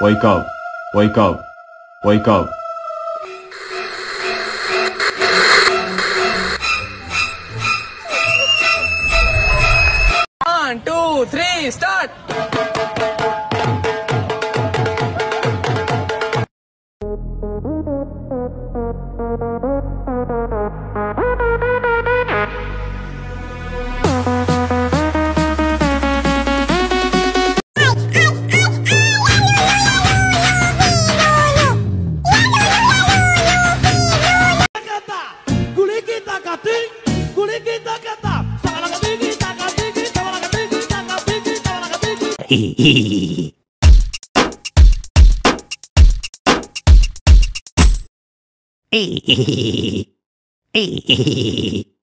Wake up. Wake up. Wake up. One, two, three, start! kata katiki Hey.